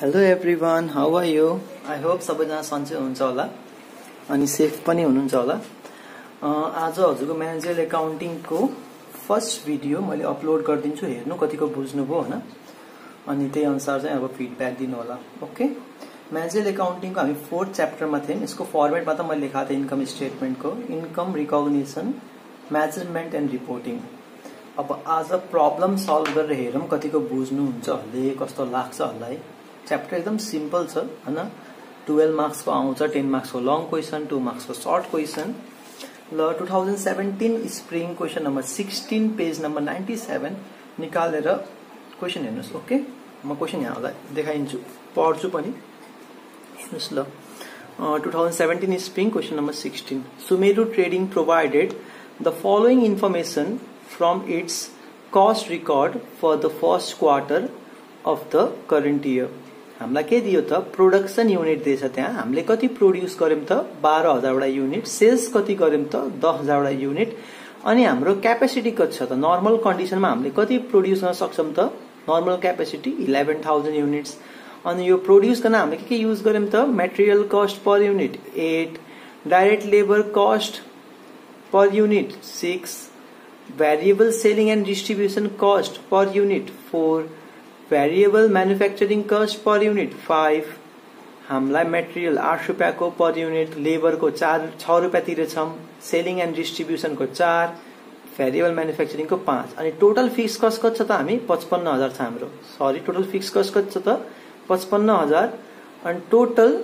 Hello everyone how are you I hope सबैजना सन्चै हुनुहुन्छ होला अनि सेफ पनि हुनुहुन्छ होला। आज हजुरको म्यानेजर एकाउन्टिङको फर्स्ट भिडियो मैले अपलोड गरिदिन्छु। हेर्नु कतिको बुझ्नुभयो होइन? अनि त्यही अनुसार चाहिँ अब फिडब्याक दिनु होला ओके म्यानेजर एकाउन्टिङको हामी फोर्थ च्याप्टरमा थियौँ। यसको फर्मेटमा त मैले लेखाएको थिएँ income स्टेटमेन्टको income recognition measurement and reporting अब आज प्रब्लम सल्भ गरेर हेरौँ कतिको बुझ्नुहुन्छ। हल्ले कस्तो लाग्छ होला है च्याप्टर एकदम सिम्पल छ होइन टुवेल्भ मार्क्सको आउँछ टेन मार्क्सको लङ क्वेसन टु मार्क्सको सर्ट क्वेसन ल two thousand seventeen spring question number sixteen page number ninety seven निकालेर क्वेसन हेर्नुहोस् ओके म क्वेसन यहाँलाई देखाइदिन्छु पढ्छु पनि हेर्नुहोस् ल two thousand seventeen spring question number sixteen Sumeru trading provided the following information from its cost record for the first quarter of the current year हामीलाई के दियो त? प्रोडक्सन युनिट दिएछ त्यहाँ। हामीले कति प्रोड्युस गर्यौँ त? बाह्र हजारवटा युनिट सेल्स कति गर्यौँ त? दस हजारवटा युनिट अनि हाम्रो क्यापेसिटी कति छ त? नर्मल कन्डिसनमा हामीले कति प्रोड्युस गर्न सक्छौँ त? Normal capacity eleven thousand units अनि यो प्रोड्युस गर्न हामीले के के युज गर्यौँ त? Material cost per unit eight direct labour cost per unit six variable selling and distribution cost per unit 4 variable manufacturing cost per unit 5 हामीलाई मेटेरियल आठ रुपियाँको पर युनिट लेबरको चार छ रुपियाँ तिरेछौँ सेलिङ एन्ड डिस्ट्रिब्युसनको चार भेरिएबल म्यानुफ्याक्चरिङको पाँच। अनि टोटल फिक्स कस्ट कति छ त हामी? पचपन्न हजार छ हाम्रो। सरी टोटल फिक्स कस्ट कति छ त? पचपन्न हजार। अनि total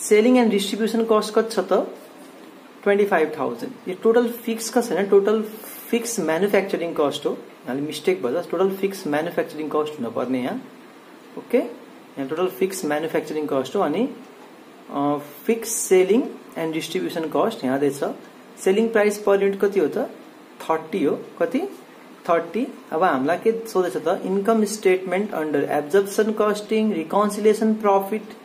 selling and distribution cost कति छ त? ट्वेन्टी फाइभ थाउजन्ड यो टोटल फिक्स कस्ट होइन टोटल फिक्स म्यानुफ्याक्चरिङ कस्ट हो। यहाँले मिस्टेक भयो टोटल फिक्स म्यानुफ्याक्चरिङ कस्ट हुनुपर्ने यहाँ ओके यहाँ टोटल फिक्स म्यानुफ्याक्चरिङ कस्ट हो अनि fix selling and distribution cost यहाँ दिएछ सेलिङ प्राइस पर युनिट कति हो त थर्टी हो कति थर्टी अब हामीलाई के सोधेछ त income statement under absorption costing reconciliation profit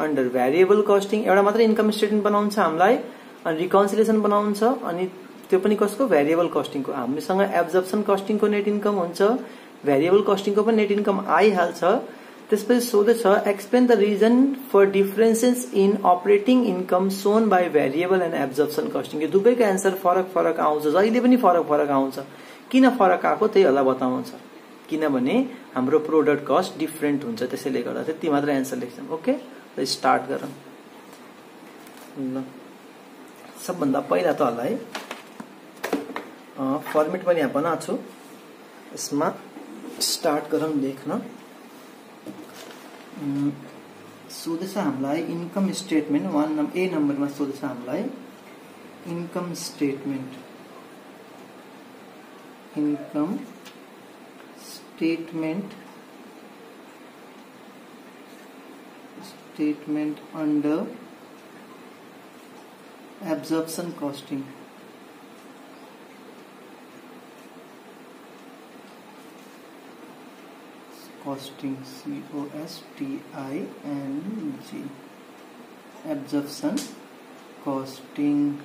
under variable costing एउटा मात्रै इन्कम स्टेटमेन्ट बनाउँछ हामीलाई अनि रिकन्सिलेसन बनाउँछ अनि त्यो पनि कसको? भ्यारिएबल कस्टिङको हामीसँग एब्जर्प्सन कस्टिङको नेट इन्कम हुन्छ। भ्यारिएबल कस्टिङको पनि नेट इन्कम आइहाल्छ। त्यसपछि सोधेछ explain the reason for differences in operating income shown by variable and absorption costing यो दुवैको एन्सर फरक फरक आउँछ। जहिले पनि फरक फरक आउँछ। किन फरक आएको त्यही होला बताउँछ। किनभने हाम्रो प्रोडक्ट कस्ट डिफ्रेन्ट हुन्छ। त्यसैले गर्दा त्यति मात्र एन्सर लेख्छौँ। ओके ल स्टार्ट गरौँ। ल। सबभन्दा पहिला त होला है। फर्मेट पनि यहाँ बनाएको छु यसमा स्टार्ट गरौँ लेख्न सोधेछ हामीलाई income statement one number A नम्बरमा सोधेछ हामीलाई income statement income statement statement under absorption costing costing, C O S T I N G. Absorption costing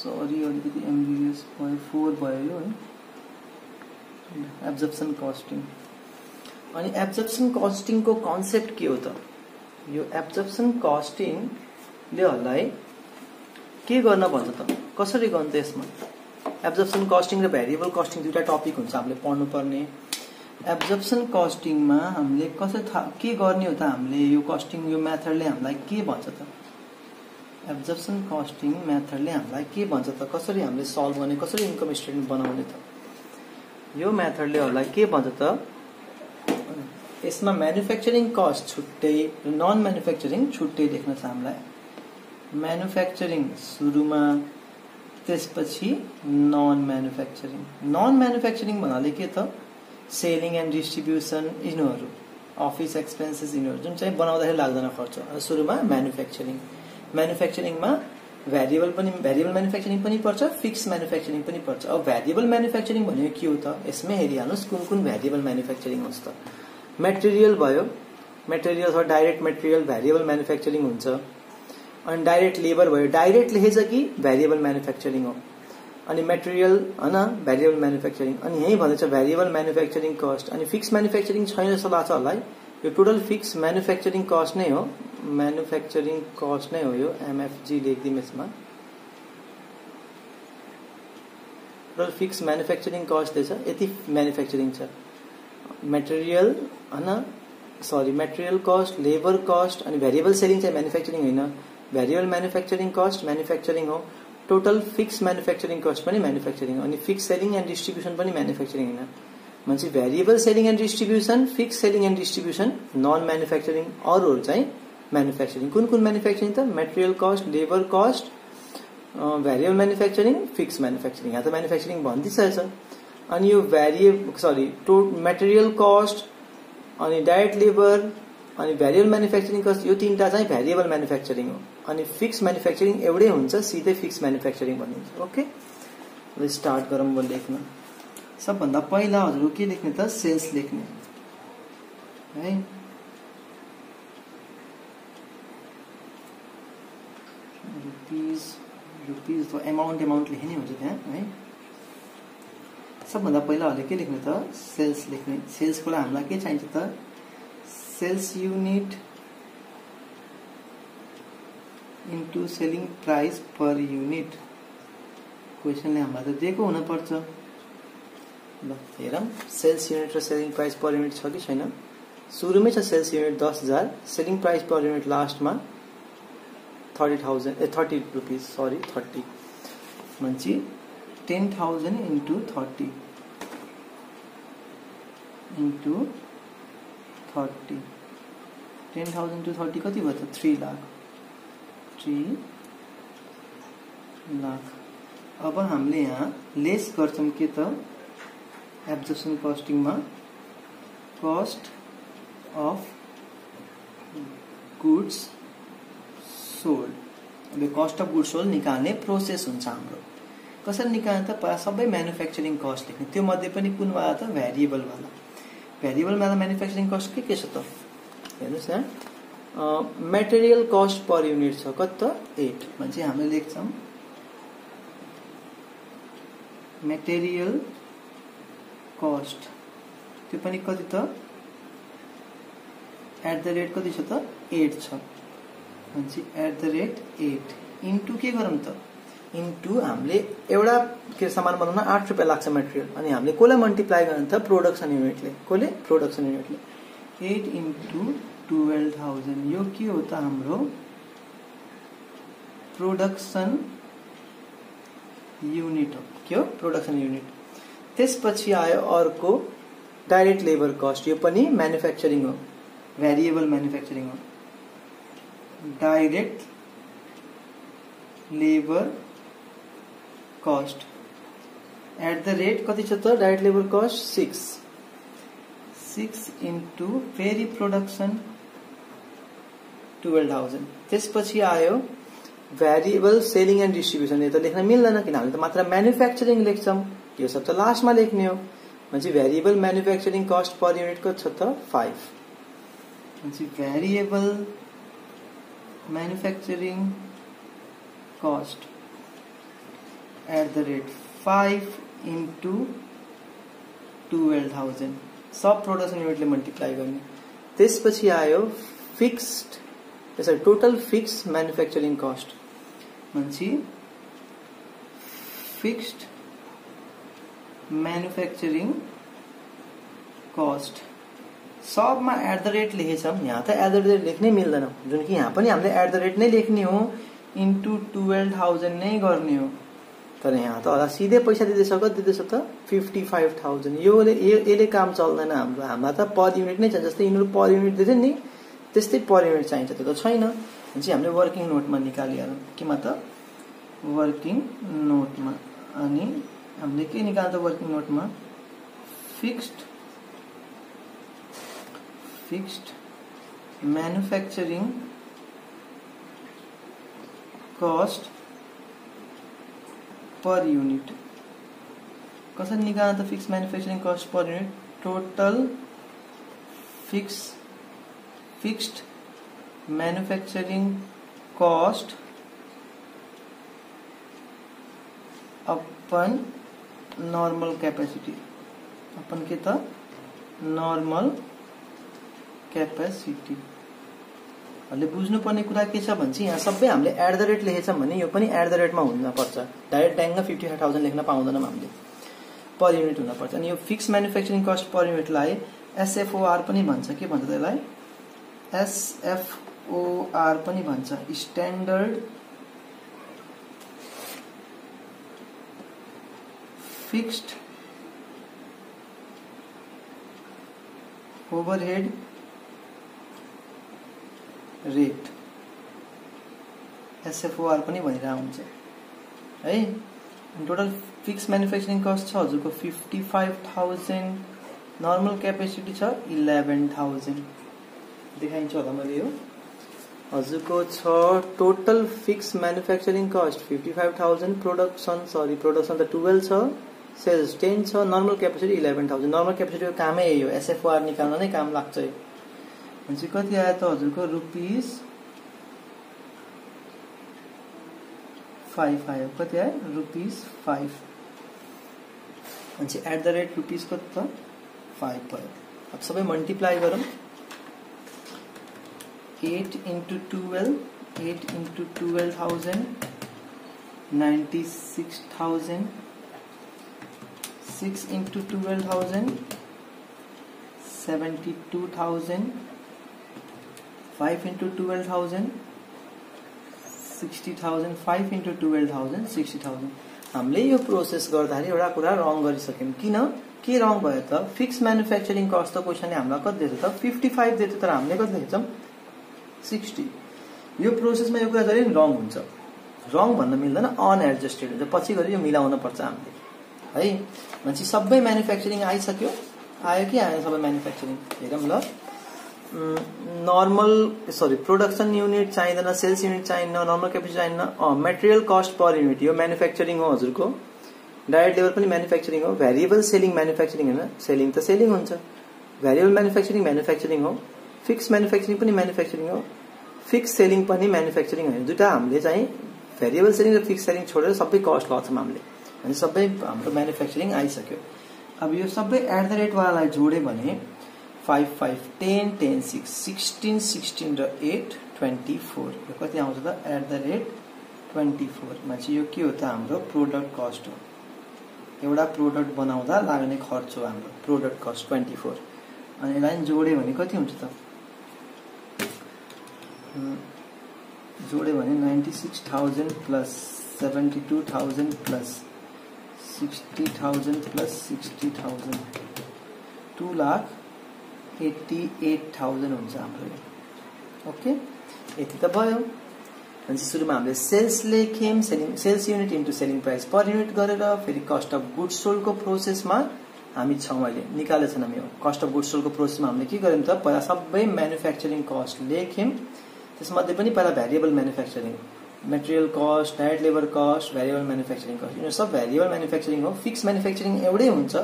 sorry अलिकति एमबिबिएस भयो फोर भयो है एब्जर्प्सन कस्टिङ अनि एब्जर्प्सन कस्टिङको कन्सेप्ट के हो त यो एब्जर्प्सन कस्टिङलेहरूलाई के त कसरी गर्नु त यसमा एब्जर्प्सन कस्टिङ र भेरिएबल कस्टिङ दुइटा टपिक हुन्छ। हामीले एब्जर्प्सन कस्टिङमा हामीले कसरी थाहा के गर्ने हो त हामीले यो कस्टिङ यो मेथडले हामीलाई के भन्छ त? एब्जर्प्सन कस्टिङ मेथडले हामीलाई के भन्छ त? कसरी हामीले सल्भ गर्ने कसरी इन्कम स्टेटमेन्ट बनाउने त? यो मेथडलेहरूलाई के भन्छ त? यसमा म्यानुफ्याक्चरिङ कस्ट छुट्टै नन म्यानुफ्याक्चरिङ छुट्टै लेख्न छ हामीलाई। म्यानुफ्याक्चरिङ सुरुमा त्यसपछि नन म्यानुफ्याक्चरिङ नन म्यानुफ्याक्चरिङ भन्नाले के त? सेलिङ एन्ड डिस्ट्रिब्युसन यिनीहरू अफिस एक्सपेन्सेस यिनीहरू जुन चाहिँ बनाउँदाखेरि लाग्दैन खर्च। सुरुमा म्यानुफ्याक्चरिङ म्यानुफ्याक्चरिङमा भ्यारिएबल पनि भ्यारिएबल म्यानुफ्याक्चरिङ पनि पर्छ फिक्स म्यानुफ्याक्चरिङ पनि पर्छ। अब भ्यारिएबल म्यानुफ्याक्चरिङ भनेको के हो त? यसमै हेरिहाल्नुहोस् कुन कुन भ्यारिएबल म्यानुफ्याक्चरिङ होस् त। मेटेरियल भयो। मेटेरियल अथवा डाइरेक्ट मेटेरियल भ्यारिएबल म्यानुफ्याक्चरिङ हुन्छ। अनि डाइरेक्ट लेबर भयो। डाइरेक्ट लेखेछ कि भ्यारिएबल म्यानुफ्याक्चरिङ हो। अनि मेटेरियल होइन भ्यारिएबल म्यानुफ्याक्चरिङ अनि यहीँ भन्दैछ भ्यारिएबल म्यानुफ्याक्चरिङ कस्ट अनि फिक्स म्यानुफ्याक्चरिङ छैन जस्तो लाग्छ होला यो टोटल फिक्स म्यानुफ्याक्चरिङ कस्ट नै हो। म्यानुफ्याक्चरिङ कस्ट नै हो यो एमएफजी लेखिदिउँ यसमा टोटल फिक्स म्यानुफ्याक्चरिङ कस्ट दिएछ यति म्यानुफ्याक्चरिङ छ। मेटेरियल होइन sorry material cost labour cost अनि भेरिएबल सेलिङ चाहिँ म्यानुफ्याक्चरिङ होइन। भेरिएबल म्यानुफ्याक्चरिङ कस्ट म्यानुफ्याक्चरिङ हो। टोटल फिक्स म्यानुफ्याक्चरिङ कस्ट पनि म्यानुफ्याक्चरिङ अनि फिक्स सेलिङ एन्ड डिस्ट्रिब्युसन पनि म्यानुफ्याक्चरिङ होइन। भनेपछि variable selling and distribution fix selling and distribution non manufacturing अरूहरू चाहिँ म्यानुफ्याक्चरिङ कुन कुन म्यानुफ्याक्चरिङ त material cost labour cost variable manufacturing fix manufacturing यहाँ त म्यानुफ्याक्चरिङ भनिदिइसकेछ अनि यो भेरिएबल सरी टो मेटेरियल कस्ट अनि डाइरेक्ट लेबर अनि भेरिएबल म्यानुफ्याक्चरिङ कस्ट यो तिनवटा चाहिँ भेरिएबल म्यानुफ्याक्चरिङ हो। अनि फिक्स म्यानुफ्याक्चरिङ एउटै हुन्छ सिधै फिक्स म्यानुफ्याक्चरिङ भनिन्छ ओके अब स्टार्ट गरौँ म लेख्न सबभन्दा पहिला हजुर के लेख्ने त सेल्स लेख्ने है रुपिज रुपिज त एमाउन्ट एमाउन्ट लेख्ने हुन्छ त्यहाँ है सबभन्दा पहिलाहरूले के लेख्ने त सेल्स लेख्ने सेल्सको लागि हामीलाई के चाहिन्छ त sales unit into selling price per unit क्वेसनले हामीलाई त दिएको हुनपर्छ? ल हेरौँ। सेल्स युनिट र सेलिङ प्राइस पर युनिट छ कि छैन? सुरुमै छ सेल्स युनिट दस हजार। सेलिङ प्राइस पर युनिट लास्टमा thirty thousand A thirty rupees sorry thirty भनेपछि ten thousand into thirty into thirty ten thousand to thirty कति भयो त? Three lakh three lakh. अब हामीले यहाँ लेस गर्छौँ के त? एब्जर्सन कस्टिङमा कस्ट अफ गुड्स सोल्ड अब कस्ट अफ गुड्स सोल्ड निकाल्ने प्रोसेस हुन्छ हाम्रो। कसरी निकाल्ने त? सबै म्यानुफ्याक्चरिङ कस्ट लेख्ने। त्यो मध्ये पनि कुनवाला त? भेरिएबलवाला भेरिएबलमा म्यानुफ्याक्चरिङ कस्ट के के छ त? हेर्नुहोस् न मेटेरियल कस्ट पर युनिट छ कति त एट भने हामीले लेख्छौँ। मेटेरियल कस्ट त्यो पनि कति त? एट द रेट कति छ त? एट छ। भनेपछि at the rate eight into के गरौँ त? इन्टु हामीले एउटा के सामान बनाउन आठ रुपियाँ लाग्छ मेटेरियल अनि हामीले कसलाई मल्टिप्लाई गर्नु त? प्रोडक्सन युनिटले कसले? प्रोडक्सन युनिटले एट इन्टु टुवेल्भ थाउजन्ड यो के हो त हाम्रो? प्रोडक्सन युनिट हो के हो प्रोडक्सन युनिट त्यसपछि आयो अर्को डाइरेक्ट लेबर कस्ट यो पनि म्यानुफ्याक्चरिङ हो. भेरिएबल म्यानुफ्याक्चरिङ हो. Direct labour cost at the rate कति छ त? Labour cost six six into फेरि प्रोडक्सन टुवेल्भ थाउजन्ड त्यसपछि आयो भेरिएबल सेलिङ एन्ड डिस्ट्रिब्युसन यो त लेख्न मिल्दैन किन हामीले त मात्र यो सब त लास्टमा लेख्ने हो भनेपछि भेरिएबल म्यानुफ्याक्चरिङ कस्ट पर युनिटको छ त फाइभ भनेपछि variable manufacturing cost at the rate five into twelve thousand sub production युनिटले मल्टिप्लाई गर्ने त्यसपछि आयो फिक्स्ड त्यसरी टोटल फिक्स म्यानुफ्याक्चरिङ कस्ट भनेपछि फिक्स्ड म्यानुफ्याक्चरिङ कस्ट सबमा एट द रेट लेखेछौँ यहाँ त एट द रेट लेख्नै मिल्दैन जुन कि यहाँ पनि हामीले एट द रेट नै लेख्ने हो। इन्टु टुवेल्भ थाउजन्ड नै गर्ने हो। तर यहाँ त होला सिधै पैसा दिँदैछ कति दिँदैछ त फिफ्टी फाइभ थाउजन्ड योले यसले काम चल्दैन हाम्रो हाम्रा त पर युनिट नै छ यिनीहरू पर युनिट दिँदै नि त्यस्तै पर युनिट चाहिन्छ त्यो त छैन। चाहिँ हामीले वर्किङ नोटमा निकालिहालौँ केमा त वर्किङ नोटमा अनि हामीले के निकाल्छ working नोटमा fixed fixed manufacturing cost per unit कसरी निकाल्न त fix manufacturing cost per unit total fix fixed manufacturing cost upon normal capacity upon के त नर्मल क्यापेसिटीहरूले बुझ्नुपर्ने कुरा के छ भने चाहिँ यहाँ सबै हामीले एट द रेट लेखेछौँ भने यो पनि एट द रेटमा हुनपर्छ डाइरेक्ट ड्याङ्ग फिफ्टी फाइभ थाउजन्ड लेख्न पाउँदैनौँ हामीले। पर युनिट हुनपर्छ अनि यो फिक्स म्यानुफ्याक्चरिङ कस्ट पर युनिटलाई एसएफओआर पनि भन्छ। के भन्छ त्यसलाई? एसएफओआर पनि भन्छ। Standard fixed overhead rate SFOR पनि भनिरहेको हुन्छ। है? टोटल फिक्स म्यानुफ्याक्चरिङ कस्ट छ, हजुरको fifty five thousand normal capacity छ इलेभेन थाउजन्ड देखाइन्छ होला मैले यो। हजुरको छ total fix manufacturing cost fifty five thousand production sorry production त टुवेल्भ छ सेल्स टेन छ normal capacity eleven thousand normal क्यापेसिटीको कामै यही हो एसएफओआर निकाल्न नै काम लाग्छ भनेपछि कति आयो त हजुरको रुपिस? फाइभ आयो कति आयो? रुपिस फाइभ भनेपछि एट द रेट रुपिस कति त फाइभ भयो। अब सबै मल्टिप्लाई गरौँ। Eight into twelve eight into twelve thousand ninety six thousand six into twelve thousand seventy two thousand five into twelve thousand sixty thousand five into twelve thousand sixty thousand हामीले यो process गर्दाखेरि एउटा कुरा रङ गरिसक्यौँ किन? के रङ भयो त? फिक्स म्यानुफ्याक्चरिङ कस्ट त क्वेसनले हामीलाई कति दिएको त? फिफ्टी फाइभ दिएको तर हामीले कति लेखेछौँ सिक्सटी। यो प्रोसेसमा यो कुरा जहिले रङ हुन्छ। रङ भन्न मिल्दैन, अनएडजस्टेड हुन्छ। पछि गएर यो मिलाउन पर्छ हामीले। है? भनेपछि सबै म्यानुफ्याक्चरिङ आइसक्यो। आयो कि आएन सबै म्यानुफ्याक्चरिङ हेरौँ ल। नर्मल सरी प्रोडक्सन युनिट चाहिँदैन सेल्स युनिट चाहिन्न नर्मल क्यापेसिटी चाहिन्न। मेटेरियल कस्ट पर युनिट यो म्यानुफ्याक्चरिङ हो हजुरको। डाइरेक्ट लेभल पनि म्यानुफ्याक्चरिङ हो। भ्यारिएबल सेलिङ म्यानुफ्याक्चरिङ होइन। सेलिङ त सेलिङ हुन्छ। भ्यारिएबल म्यानुफ्याक्चरिङ म्यानुफ्याक्चरिङ हो। फिक्स म्यानुफ्याक्चरिङ पनि म्यानुफ्याक्चरिङ हो। फिक्स सेलिङ पनि म्यानुफ्याक्चरिङ होइन दुइटा हामीले चाहिँ भ्यारिएबल सेलिङ र फिक्स सेलिङ छोडेर सबै कस्ट लग्छौँ हामीले। भने सबै हाम्रो म्यानुफ्याक्चरिङ आइसक्यो। अब यो सबै एट द रेटवालालाई जोड्यो भने five five ten ten six sixteen sixteen र एट ट्वेन्टी फोर यो कति आउँछ त? एट द रेट ट्वेन्टी फोरमा चाहिँ यो के हो त? हाम्रो प्रोडक्ट कस्ट हो। एउटा प्रोडक्ट बनाउँदा लाग्ने खर्च हो हाम्रो प्रोडक्ट कस्ट ट्वेन्टी फोर अनि यसलाई जोड्यो भने कति हुन्छ त? जोड्यो भने ninety six thousand plus seventy two thousand plus sixty thousand plus sixty thousand two lakh eighty eight thousand हुन्छ हाम्रो। ओके यति त भयो। भनेपछि सुरुमा हामीले sales लेख्यौँ selling sales unit into selling price per unit गरेर फेरि कस्ट अफ गुड सोल्डको प्रोसेसमा हामी छौँ अहिले। निकालेछौँ हामी। कस्ट अफ गुड सोल्डको प्रोसेसमा हामीले के गर्यौँ त? पहिला सबै म्यानुफ्याक्चरिङ कस्ट लेख्यौँ त्यसमध्ये पनि पहिला variable manufacturing material cost direct labour cost variable manufacturing cost यिनीहरू सब भ्यारिएबल म्यानुफ्याक्चरिङ हो। फिक्स म्यानुफ्याक्चरिङ एउटै हुन्छ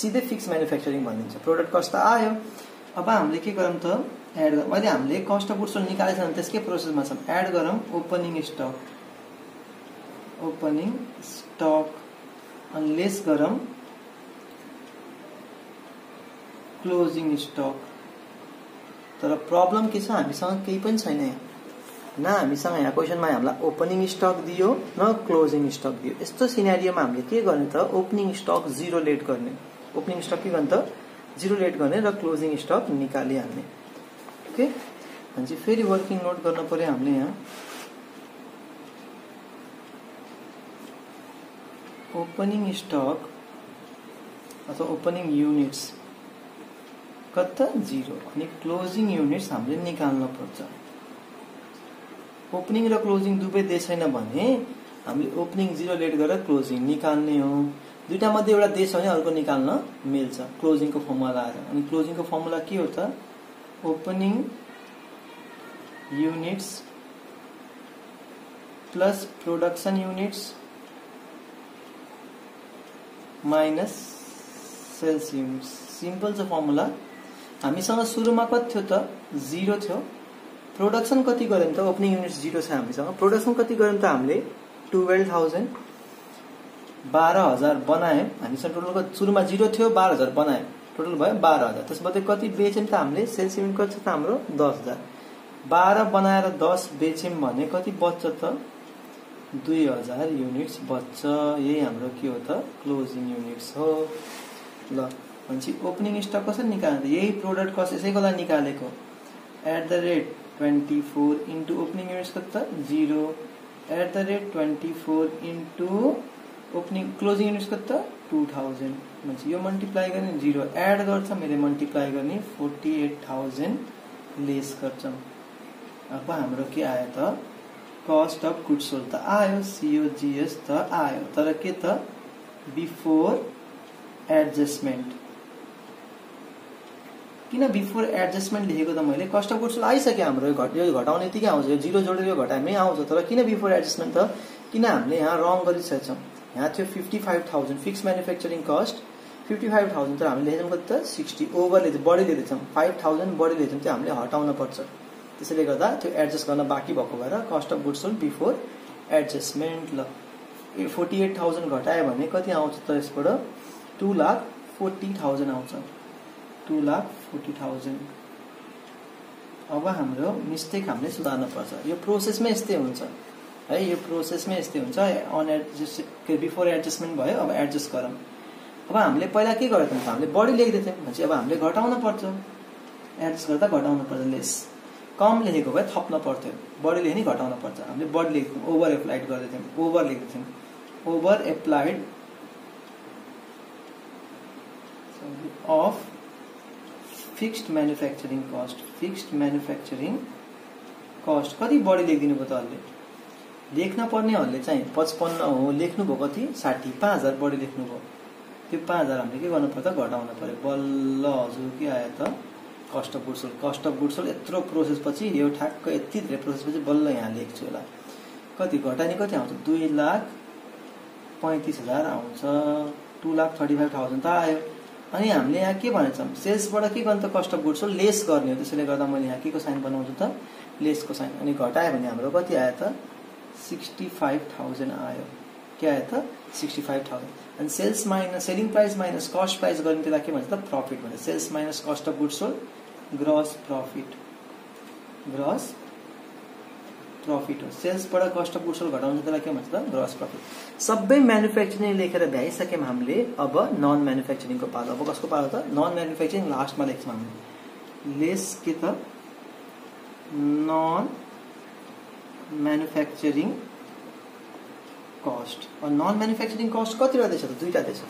सिधै फिक्स म्यानुफ्याक्चरिङ भनिदिन्छ प्रोडक्ट कस्ट त आयो। अब हामीले के गरौँ त? एड गरौँ अहिले हामीले कस्ट अफ गुड्स निकालेको भने त्यसकै प्रोसेसमा छौँ एड गरौँ ओपनिङ स्टक ओपनिङ स्टक अनि लेस गरौँ क्लोजिङ स्टक तर प्रब्लम के छ हामीसँग केही पनि छैन यहाँ। न हामीसँग यहाँ क्वेसनमा हामीलाई ओपनिङ स्टक दियो न क्लोजिङ स्टक दियो। यस्तो सिनेरियोमा हामीले के गर्ने त ओपनिङ स्टक जिरो लेट गर्ने। ओपनिङ स्टक के गर्ने त जिरो लेट गर्ने र क्लोजिङ स्टक निकालिहाल्ने ओके भनेपछि फेरि वर्किङ नोट गर्न पर्यो हामीले यहाँ। ओपनिङ स्टक अथवा ओपनिङ युनिट्स कता जिरो अनि क्लोजिङ युनिट्स हामीले निकाल्न पर्छ। ओपनिङ र क्लोजिङ दुवै दिए छैन भने हामीले ओपनिङ जिरो लेट गरेर क्लोजिङ निकाल्ने हो। दुइटा मध्ये एउटा दिएछ भने अर्को निकाल्न मिल्छ क्लोजिङको फर्मुला आएर। अनि क्लोजिङको फर्मुला के हो त? Opening units plus production units minus sales units simple छ फर्मुला हामीसँग सुरुमा कति थियो त? जिरो थियो। प्रोडक्सन कति गऱ्यौँ त? ओपनिङ युनिट्स जिरो छ हामीसँग। प्रोडक्सन कति गऱ्यौँ त हामीले? टुवेल्भ थाउजन्ड बाह्र हजार बनायौँ। हामीसँग टोटलको सुरुमा जिरो थियो बाह्र हजार बनायौँ। टोटल भयो बाह्र हजार। त्यसमध्ये कति बेच्यौँ त हामीले? सेल्स युनिट कति छ त हाम्रो? दस हजार। बाह्र बनाएर दस बेच्यौँ भने कति बच्छ त? दुई हजार युनिट्स बच्छ। यही हाम्रो के हो त? क्लोजिङ युनिट्स हो। ल। ओपनिङ स्टक कसरी निकाल्नु यही प्रोडक्ट यसैको लागि निकालेको। At the rate twenty four into opening units कति त zero at the rate twenty four into opening closing units कति त टु थाउजन्ड भनेपछि यो मल्टिप्लाई गर्ने जिरो एड गर्छ, मैले मल्टिप्लाई गर्ने फोर्टी एट थाउजन्ड लेस गर्छौँ। अब हाम्रो के आयो त? कस्ट अफ गुड सोल त आयो सिओजिएस त आयो। तर के त? बिफोर एडजस्टमेन्ट किन बिफोर एडजस्टमेन्ट लेखेको त मैले? कस्ट अफ गुड सोल आइसक्यो हाम्रो घट यो घटाउने यतिकै आउँछ यो जिरो जोडेर यो घटाएमै आउँछ तर किन बिफोर एडजस्टमेन्ट त? किन हामीले यहाँ रङ गरिसकेछौँ? यहाँ थियो fifty five thousand fix manufacturing cost fifty five thousand तर हामीले लेखेछौँ कति त? सिक्सटी ओभरले बढी लिँदैछौँ फाइभ थाउजन्ड बढी लिँदैछौँ त्यो हामीले हटाउन पर्छ। त्यसैले गर्दा त्यो एडजस्ट गर्न बाँकी भएको भएर cost of goods before adjustment ल। ए फोर्टी एट थाउजन्ड घटायो भने कति आउँछ त यसबाट? टु लाख फोर्टी थाउजन्ड आउँछ। टु लाख फोर्टी थाउजन्ड अब हाम्रो मिस्टेक हामीले सुधार्नु पर्छ। यो प्रोसेसमै यस्तै हुन्छ। है यो प्रोसेसमै यस्तै हुन्छ। अन एडजस्ट के बिफोर एडजस्टमेन्ट भयो अब एडजस्ट गरौँ। अब हामीले पहिला के गरेको थियौँ हामीले बढी लेख्दै थियौँ। भने चाहिँ अब हामीले घटाउन पर्छ। एडजस्ट गर्दा घटाउनु पर्छ लेस कम लेखेको भए थप्न पर्थ्यो। बढी लेख्ने घटाउन पर्छ। हामीले बढी लेख्थ्यौँ ओभर एप्लाइड गर्दै थियौँ। ओभर लेख्दै थियौँ। Over applied of fixed manufacturing cost fixed manufacturing cost कति बढी लेखिदिनु भयो त अहिले? लेख्न पर्नेहरूले चाहिँ पचपन्न हो लेख्नुभयो कति? साठी पाँच हजार बढी लेख्नुभयो। त्यो पाँच हजार हामीले के गर्नु पर्छ घटाउनु पऱ्यो बल्ल हजुर के आयो त? Cost of goods sold cost of goods sold यत्रो प्रोसेसपछि यो ठ्याक्क यति धेरै प्रोसेसपछि बल्ल यहाँ लेख्छु होला। कति घटाउने कति आउँछ? दुई लाख पैँतिस हजार आउँछ। Two lakh thirty five thousand त आयो। अनि हामीले यहाँ के भनेछौँ? सेल्सबाट के गर्नु त कस्ट अफ गुड्स हो लेस गर्ने हो त्यसैले गर्दा मैले यहाँ के को साइन बनाउँछु त? लेसको साइन। अनि घटायो भने हाम्रो कति आयो त? सिक्सटी फाइभ थाउजन्ड आयो। के आयो त? Sixty five thousand. अनि sales minus selling price minus cost price गर्ने त्यसलाई के भन्छ त? प्रफिट भन्छ। Sales minus cost of goods sold gross profit. Gross profit हो। सेल्सबाट कस्ट अफ गुड्स घटाउँछ त्यसलाई के भन्छ त ग्रस प्रफिट सबै म्यानुफ्याक्चरिङ लेखेर भ्याइसक्यौँ हामीले अब नन म्यानुफ्याक्चरिङको पालो। अब कसको पालो त नन म्यानुफ्याक्चरिङ लास्टमा लेख्छौँ हामीले लेस के त non manufacturing cost non manufacturing cost कतिवटा दिएछ त दुईवटा दिएछ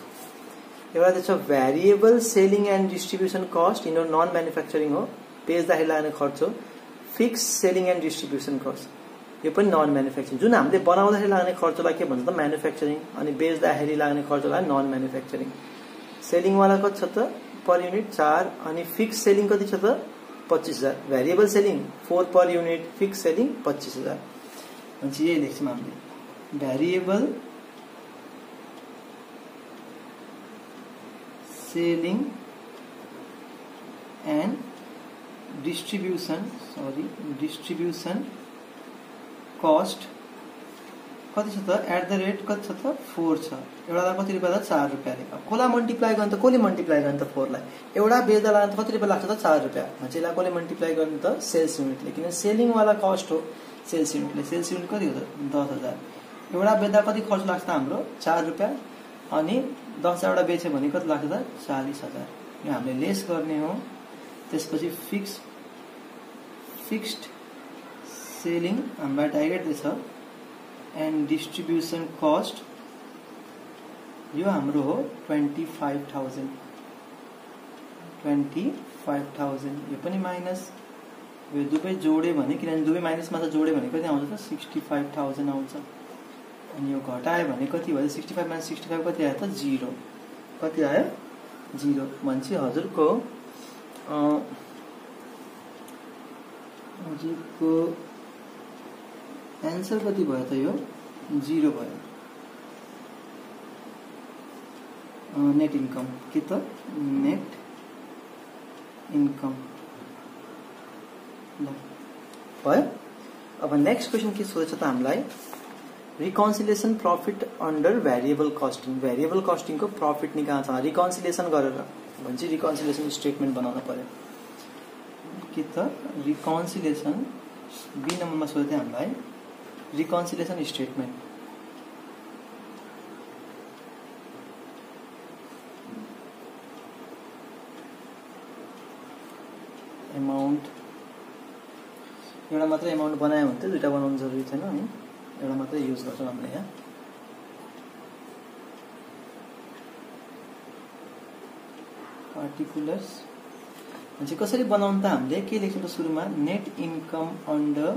एउटा दिएछ variable selling and distribution cost यिनीहरू नन म्यानुफ्याक्चरिङ हो बेच्दाखेरि लाग्ने खर्च हो fix selling and distribution cost यो पनि नन म्यानुफ्याक्चरिङ जुन हामीले बनाउँदाखेरि लाग्ने खर्चलाई के भन्छ त म्यानुफ्याक्चरिङ अनि बेच्दाखेरि लाग्ने खर्चलाई नन म्यानुफ्याक्चरिङ सेलिङवाला कति छ त? पर युनिट चार अनि फिक्स सेलिङ कति छ त? पच्चिस हजार. Variable selling four per unit fix selling पच्चिस हजार. भनेपछि यही लेख्छौँ हामीले। Variable selling and distribution sorry distribution cost कति छ त? एट द रेट कति छ त? फोर छ। एउटालाई कति रुपियाँ त? चार रुपियाँले अब कसलाई मल्टिप्लाई गर्ने त? कसले मल्टिप्लाई गर्ने त फोरलाई एउटा बेच्दा कति रुपियाँ लाग्छ त? चार रुपियाँ। भने चाहिँ यसलाई कसले मल्टिप्लाई गर्ने त? सेल्स युनिटले किन सेलिङवाला कस्ट हो। सेल्स युनिटले सेल्स युनिट कति हो त? दस हजार। एउटा बेच्दा कति खर्च लाग्छ त हाम्रो? चार रुपियाँ। अनि दस हजारवटा बेच्यो भने कति लाग्छ त? चालिस हजार। यो हामीले लेस गर्ने हो। त्यसपछि फिक्स फिक्स्ड सेलिङ हाम्रो डाइरेक्ट छ एन्ड डिस्ट्रिब्युसन कस्ट यो हाम्रो हो twenty five thousand twenty five thousand यो पनि माइनस यो दुवै जोड्यो भने किनभने दुवै माइनसमा त जोड्यो भने कति आउँछ त सिक्सटी फाइभ थाउजन्ड आउँछ. अनि यो घटायो भने कति भयो? Sixty five minus sixty five कति आयो त? जिरो कति आयो? जिरो भनेपछि हजुरको हजुरको एन्सर कति भयो त यो? जिरो भयो। नेट इन्कम के त? नेट इन्कम ल। भयो। अब नेक्स्ट क्वेसन के सोधेछ त हामीलाई? Reconciliation profit under variable costing variable कस्टिङको profit निकाल्छ रिकन्सिलेसन गरेर। भने चाहिँ रिकन्सिलेसन स्टेटमेन्ट बनाउनु पर्यो कि त? रिकन्सिलेसन बी नम्बरमा सोध्यो थियो हामीलाई। रिकन्सिलेसन स्टेटमेन्ट एमाउन्ट एउटा मात्रै एमाउन्ट बनायो भने चाहिँ दुइटा बनाउनु जरुरी छैन अनि एउटा मात्रै युज गर्छौँ हामीले यहाँ पार्टिकुलर्स कसरी बनाउनु त हामीले? के लेख्छौँ त सुरुमा? नेट इन्कम अन्डर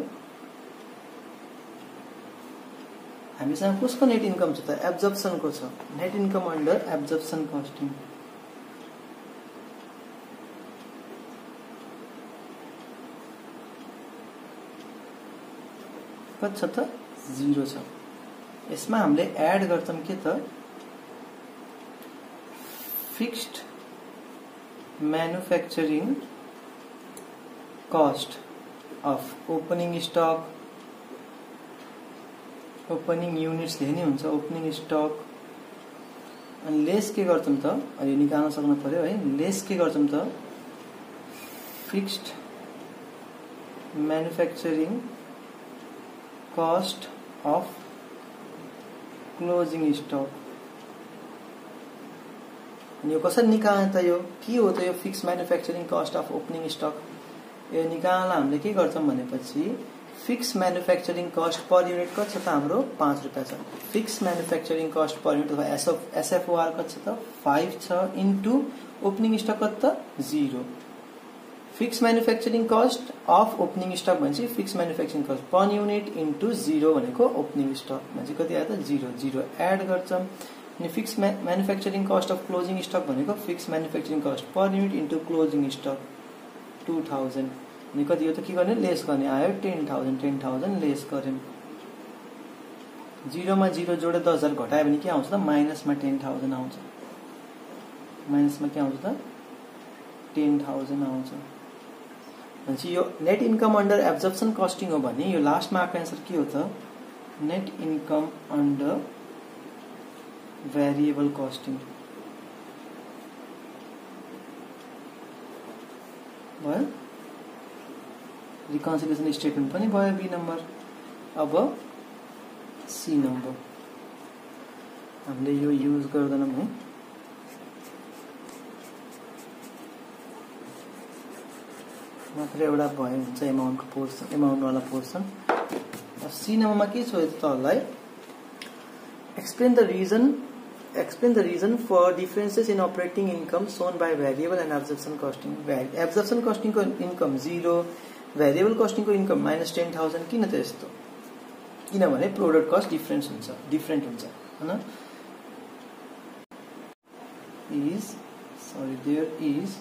हामीसँग कसको नेट इन्कम छ त? एब्जर्प्सनको छ। Net income under absorption costing कति छ त? जिरो छ। यसमा हामीले एड गर्छौँ के त? Fixed manufacturing cost of opening stock opening units धेरै नै हुन्छ ओपनिङ स्टक अनि लेस के गर्छौँ त? अहिले निकाल्न सक्नु पर्यो है। लेस के गर्छौँ त? Fixed manufacturing cost of closing stock. यो कसरी निकाल्ने त यो? के हो त यो fix manufacturing cost of opening stock यो निकाल्न हामीले के गर्छौँ भनेपछि fix manufacturing cost per unit कति छ त हाम्रो? पाँच रुपियाँ छ। Fix manufacturing cost per unit अथवा एसएफ एसएफओआर कति छ त? फाइभ छ इन्टु ओपनिङ स्टक कति त? Zero fix manufacturing cost of opening stock भनेपछि fix manufacturing cost per unit into zero भनेको ओपनिङ स्टक भनेपछि कति आयो त? जिरो जिरो एड गर्छौँ अनि fix manufacturing cost of closing stock भनेको fix manufacturing cost per unit into closing stock two thousand अनि कति यो त के लेस गर्ने। आयो ten thousand ten thousand less गऱ्यौँ जिरोमा जिरो जोडे दस हज़ार घटायो भने के आउँछ त? टेन थाउजन्ड आउँछ। माइनसमा के आउँछ त? टेन थाउजन्ड आउँछ। Net income under absorption costing हो भने यो लास्टमा आएको एन्सर के हो net income under variable costing भयो? रिकन्सिलेसन स्टेटमेन्ट पनि भयो बी नम्बर अब सी नम्बर हामीले यो युज गर्दैनौँ है। मात्र एउटा भयो हुन्छ एमाउन्टको पोर्सन पोर्सन सी नम्बरमा के छ तलाई? Explain the reason for differences in operating income shown by variable and absorption costing absorption कस्टिङको income zero variable costing को income minus टेन थाउजन्ड किन त। कस्ट डिफ्रेन्स हुन्छ डिफ्रेन्ट हुन्छ होइन is sorry there is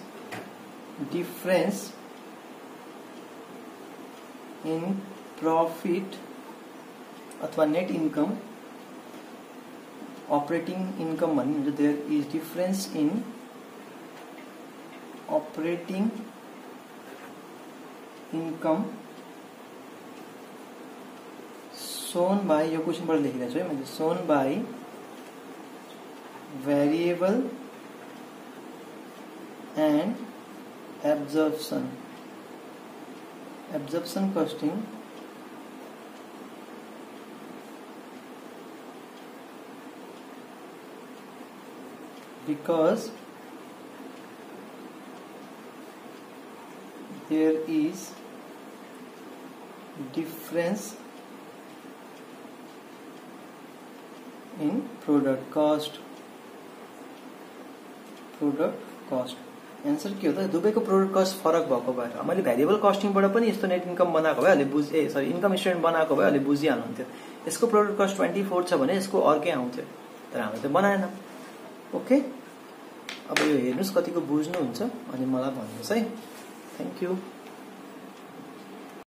difference in profit अथवा net income operating income भन्ने there is difference in operating income shown by यो क्वेसनबाट लेखिरहेको छु है मैले shown by variable and absorption absorption costing because there is difference in product cost. Product cost. Answer के हो त? दुवैको प्रोडक्ट कस्ट फरक भएको भएर मैले भ्यारिएबल कस्टिङबाट पनि यस्तो नेट इन्कम बनाएको भए अहिले बुझ ए सरी इन्कम स्टेटमेन्ट बनाएको भए अहिले बुझिहाल्नुहुन्थ्यो। यसको प्रोडक्ट कस्ट ट्वेन्टी फोर छ भने यसको अर्कै आउँथ्यो। तर हामीले त बनाएन। ओके अब यो हेर्नुहोस् कतिको बुझ्नुहुन्छ अनि मलाई भन्नुहोस् है। Thank you